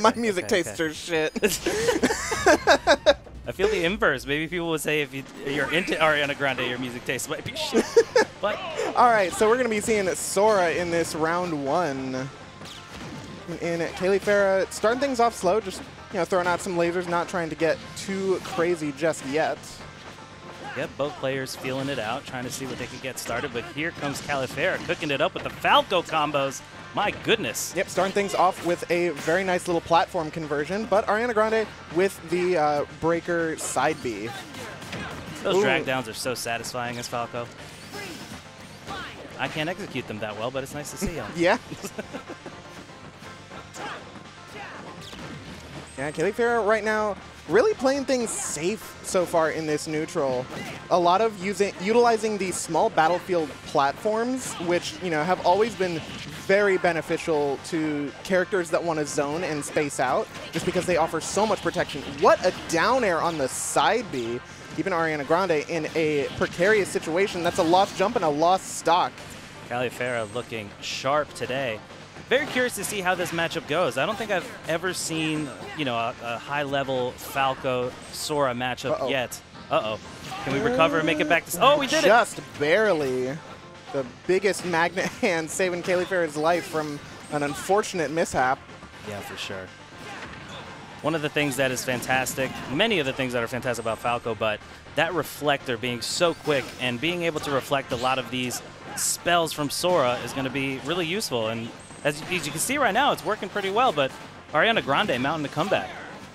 My Okay, music okay, tastes okay. shit. I feel the inverse. Maybe people would say if you, you're into Ariana Grande, your music taste might be shit. but All right, so we're going to be seeing Sora in this round one. In Caelifera, starting things off slow, just you know, throwing out some lasers, not trying to get too crazy just yet. Yep, both players feeling it out, trying to see what they could get started. But here comes Caelifera cooking it up with the Falco combos. My goodness. Yep, starting things off with a very nice little platform conversion, but Ariana Grande with the uh, breaker side B. Those Ooh. drag downs are so satisfying as Falco. I can't execute them that well, but it's nice to see them. Yeah. yeah, Caelifera right now really playing things safe so far in this neutral. A lot of using utilizing these small battlefield platforms, which you know have always been very beneficial to characters that want to zone and space out, just because they offer so much protection. What a down air on the side B, keeping Ariana Grande in a precarious situation. That's a lost jump and a lost stock. Caelifera looking sharp today. Very curious to see how this matchup goes. I don't think I've ever seen, you know, a, a high-level Falco Sora matchup Uh-oh. yet. Uh-oh. Can we recover and make it back to... Oh, we did it! Just barely. The biggest magnet hand saving Caelifera's life from an unfortunate mishap. Yeah, for sure. One of the things that is fantastic, many of the things that are fantastic about Falco, but that reflector being so quick and being able to reflect a lot of these spells from Sora is going to be really useful. And as, as you can see right now, it's working pretty well, but Ariana Grande mounting the comeback.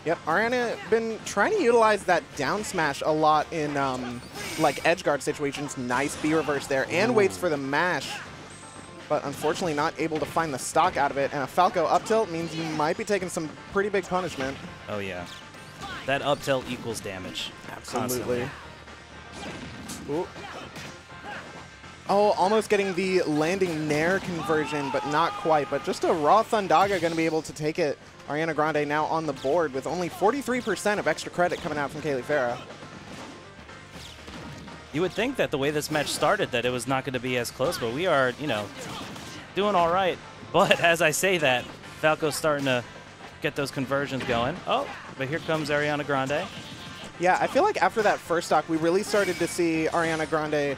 Yep, Ariana been trying to utilize that down smash a lot in um, like edge guard situations. Nice B reverse there, and waits for the mash, but unfortunately not able to find the stock out of it. And a Falco up tilt means you might be taking some pretty big punishment. Oh, yeah. That up tilt equals damage. Absolutely. constantly. Ooh. Oh, almost getting the landing nair conversion, but not quite. But just a raw Thundaga going to be able to take it. Ariana Grande now on the board with only 43% of extra credit coming out from Caelifera. You would think that the way this match started that it was not going to be as close, but we are, you know, doing all right. But as I say that, Falco's starting to get those conversions going. Oh, but here comes Ariana Grande. Yeah, I feel like after that first stock, we really started to see Ariana Grande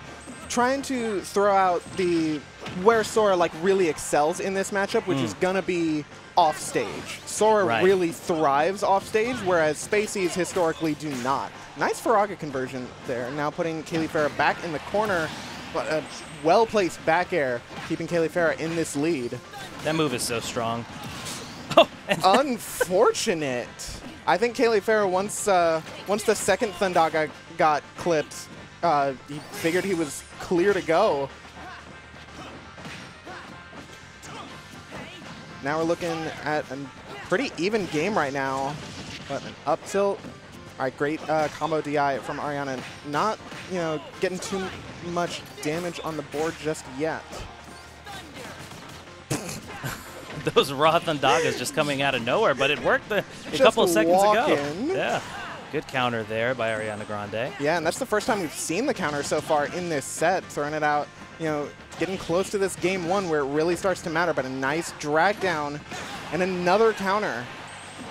trying to throw out the where Sora like really excels in this matchup, which is gonna be off stage. Sora Right. really thrives off stage, whereas Spaceys historically do not. Nice Firaga conversion there. Now putting Caelifera back in the corner, but a well-placed back air, keeping Caelifera in this lead. That move is so strong. Oh, Unfortunate. I think Caelifera once uh, once the second Thundaga got clipped, uh, he figured he was clear to go. Now we're looking at a pretty even game right now, but an up tilt. All right, great uh, combo DI from Ariana. Not, you know, getting too much damage on the board just yet. those raw Thundagas just coming out of nowhere, but it worked a, a couple of seconds ago. Yeah. Good counter there by Ariana Grande. Yeah, and that's the first time we've seen the counter so far in this set, throwing it out, you know, getting close to this game one where it really starts to matter, but a nice drag down and another counter.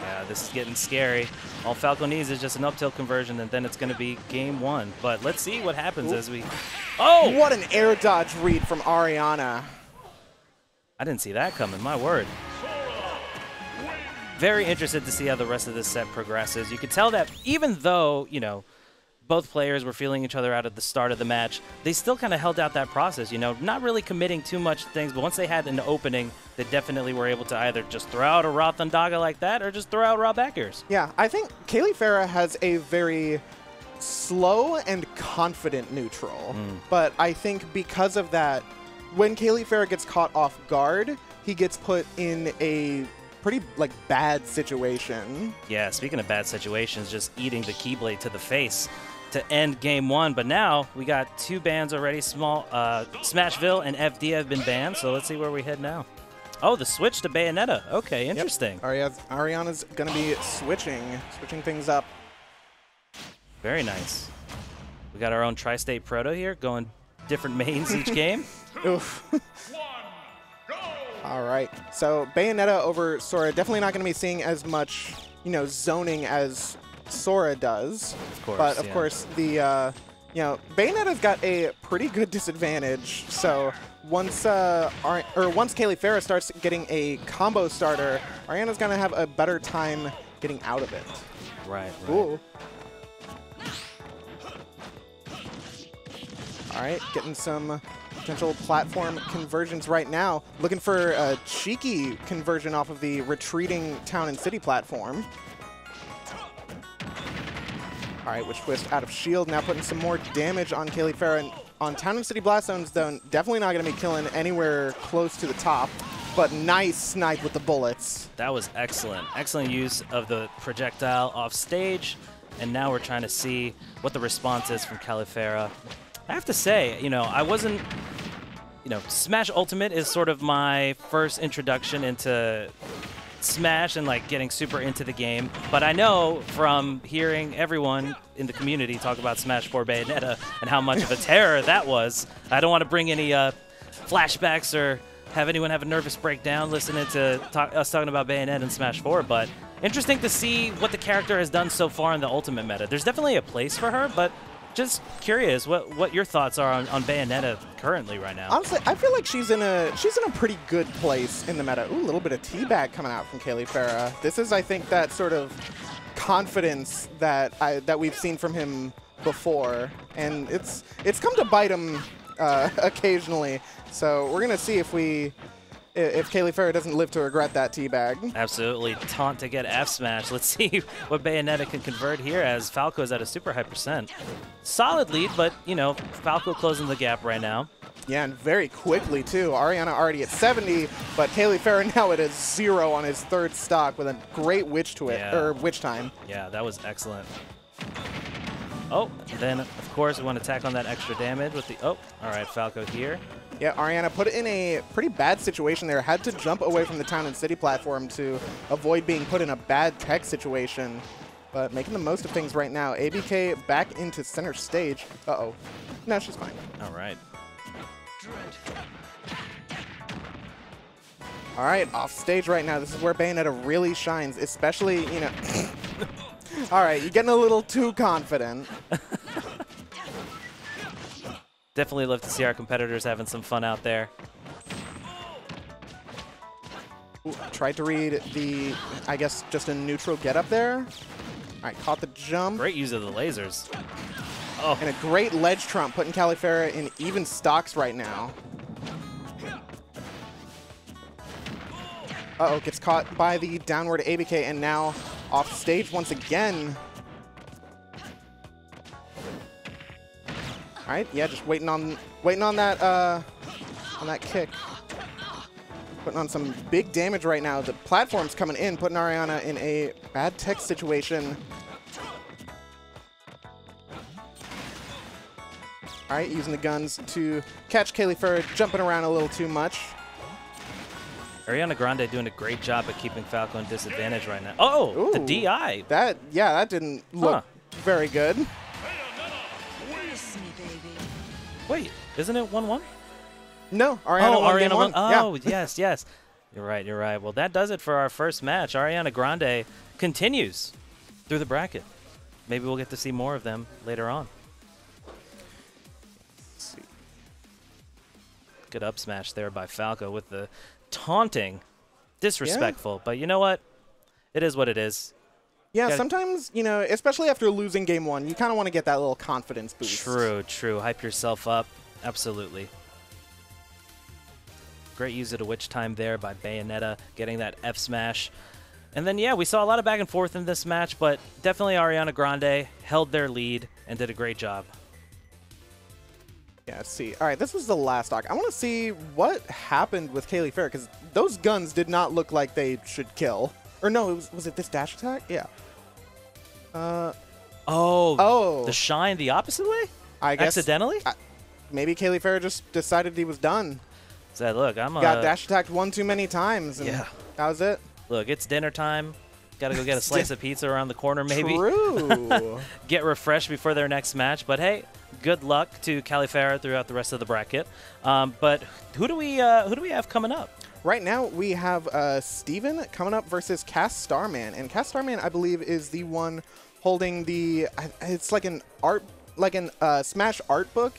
Yeah, this is getting scary. All Falco needs is just an up tilt conversion, and then it's going to be game one. But let's see what happens Ooh. as we. Oh! What an air dodge read from Ariana. I didn't see that coming, my word. Very interested to see how the rest of this set progresses. You could tell that even though, you know, both players were feeling each other out at the start of the match, they still kind of held out that process, you know, not really committing too much things, but once they had an opening, they definitely were able to either just throw out a raw Thundaga like that or just throw out raw back airs. Yeah, I think Caelifera has a very slow and confident neutral. Mm. But I think because of that, when Caelifera gets caught off guard, he gets put in a pretty like bad situation. Yeah, speaking of bad situations, just eating the Keyblade to the face to end game one. But now we got two bans already. Small uh, Smashville and FD have been banned, so let's see where we head now. Oh, the switch to Bayonetta. Okay, interesting. Ariana's, Ariana's gonna be switching, switching things up. Very nice. We got our own tri-state proto here, going different mains each game. Oof. All right. So Bayonetta over Sora, definitely not going to be seeing as much, you know, zoning as Sora does. Of course, But of yeah. course, the uh, you know Bayonetta's got a pretty good disadvantage. So once uh, Ar- or once Caelifera starts getting a combo starter, Ariana's going to have a better time getting out of it. Right. right. Ooh. All right, getting some potential platform conversions right now. Looking for a cheeky conversion off of the retreating town and city platform. All right, witch twist out of shield, now putting some more damage on Caelifera. On Town and City Blast Zones, though, definitely not going to be killing anywhere close to the top, but nice snipe with the bullets. That was excellent. Excellent use of the projectile off stage. And now we're trying to see what the response is from Caelifera. I have to say, you know, I wasn't, you know, Smash Ultimate is sort of my first introduction into Smash and like getting super into the game. But I know from hearing everyone in the community talk about Smash 4 Bayonetta and how much of a terror that was. I don't want to bring any uh, flashbacks or have anyone have a nervous breakdown listening to talk, us talking about Bayonetta and Smash 4, but interesting to see what the character has done so far in the Ultimate meta. There's definitely a place for her, but just curious what, what your thoughts are on, on Bayonetta currently right now. Honestly, I feel like she's in a she's in a pretty good place in the meta. Ooh, a little bit of teabag coming out from Caelifera. This is, I think, that sort of confidence that I that we've seen from him before, and it's it's come to bite him uh, occasionally. So we're gonna see if we if Caelifera doesn't live to regret that teabag. Absolutely. Taunt to get F smash. Let's see what Bayonetta can convert here as Falco is at a super high percent. Solid lead, but, you know, Falco closing the gap right now. Yeah, and very quickly too. Ariana already at 70, but Caelifera now at a zero on his third stock with a great witch to it Yeah. or witch time. Yeah, that was excellent. Oh, then, of course, we want to tack on that extra damage with the... Oh, all right, Falco here. Yeah, Ariana put it in a pretty bad situation there. Had to jump away from the town and city platform to avoid being put in a bad tech situation. But making the most of things right now. ABK back into center stage. Uh-oh. No, she's fine. All right. All right, off stage right now. This is where Bayonetta really shines, especially, you know... All right, you're getting a little too confident. Definitely love to see our competitors having some fun out there. Ooh, tried to read the, I guess, just a neutral get up there. All right, caught the jump. Great use of the lasers. Oh. And a great ledge trump, putting Caelifera in even stocks right now. Uh-oh, gets caught by the downward ABK, and now off stage once again. All right, yeah, just waiting on waiting on that uh, on that kick. Putting on some big damage right now. The platform's coming in, putting Ariana in a bad tech situation. All right, using the guns to catch Caelifera jumping around a little too much. Ariana Grande doing a great job at keeping Falco in disadvantage right now. Oh, the DI. That, yeah, that didn't look Huh. very good. Wait, isn't it 1-1? No, Ariana oh, Ariana one. won. Yeah. Oh, yes, yes. You're right, you're right. Well, that does it for our first match. Ariana Grande continues through the bracket. Maybe we'll get to see more of them later on. Let's see. Good up smash there by Falco with the taunting. Disrespectful, but you know what? It is what it is. Yeah, sometimes, you know, especially after losing game one, you kind of want to get that little confidence boost. True, true. Hype yourself up. Absolutely. Great use of the witch time there by Bayonetta, getting that F smash. And then, yeah, we saw a lot of back and forth in this match, but definitely Ariana Grande held their lead and did a great job. Yeah, let's see. All right, this was the last stock. I want to see what happened with Kaylee Fair, because those guns did not look like they should kill. Or no, it was, was it this dash attack? Yeah. Uh, Oh, oh. the shine the opposite way? I guess Accidentally? I- maybe Kaylee Fair just decided he was done. Said, look, I'm Got uh, dash attacked one too many times, and Yeah. that was it. Look, it's dinner time. Got to go get a slice of pizza around the corner, maybe. True. get refreshed before their next match. But hey, good luck to Caelifera throughout the rest of the bracket. Um, but who do we uh, who do we have coming up? Right now we have uh, Steven coming up versus Cass Starman, and Cass Starman, I believe, is the one holding the... It's like an art, like an uh, Smash art book